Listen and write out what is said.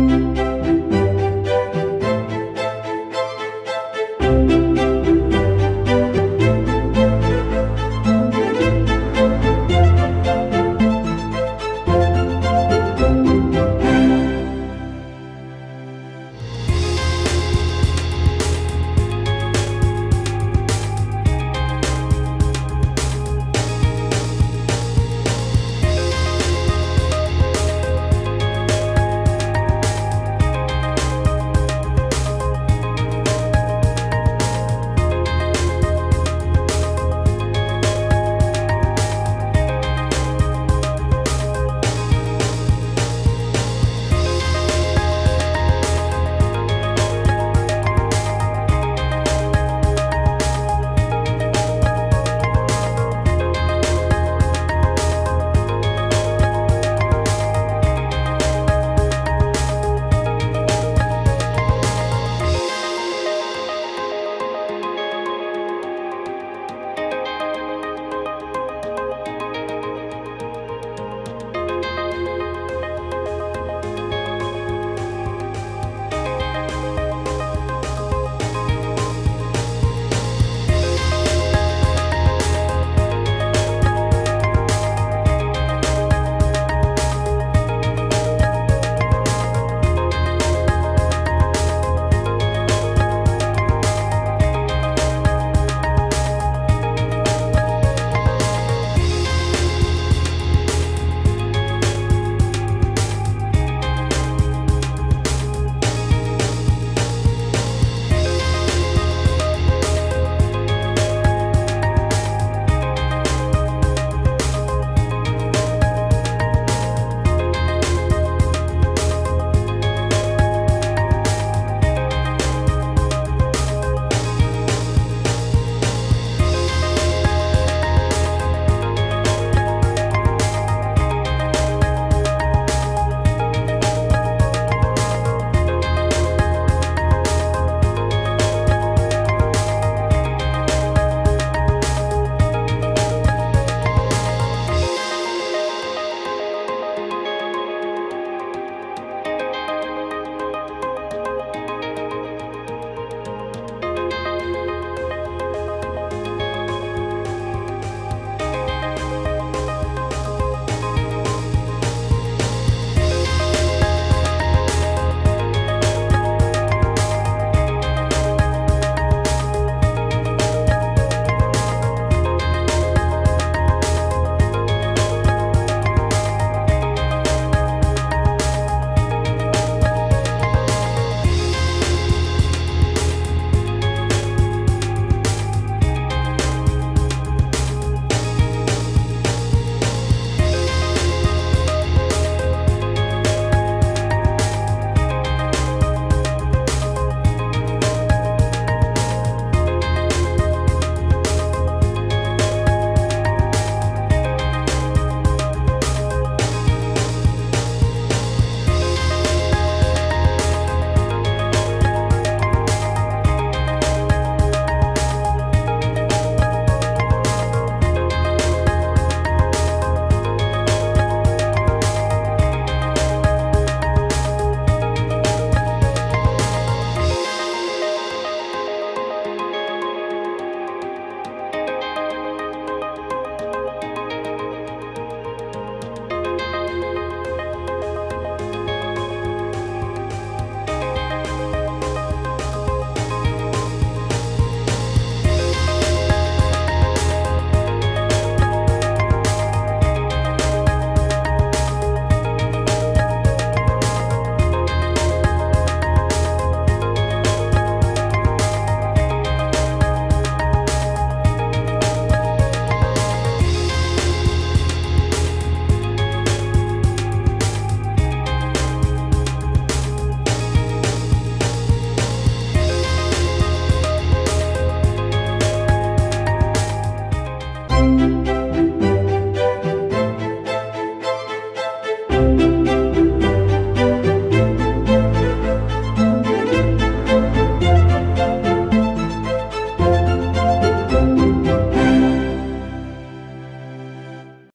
Música